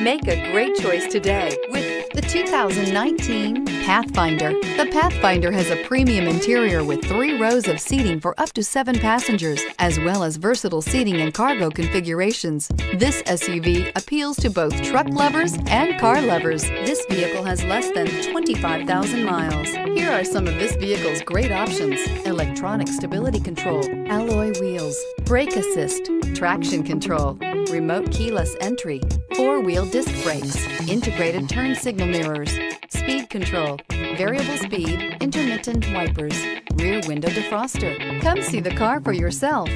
Make a great choice today with the 2019 Pathfinder. The Pathfinder has a premium interior with three rows of seating for up to seven passengers, as well as versatile seating and cargo configurations. This SUV appeals to both truck lovers and car lovers. This vehicle has less than 25,000 miles. Here are some of this vehicle's great options. Electronic stability control, alloy wheels, brake assist, traction control, remote keyless entry, four-wheel disc brakes, integrated turn signal mirrors, speed control, variable speed, intermittent wipers, rear window defroster. Come see the car for yourself.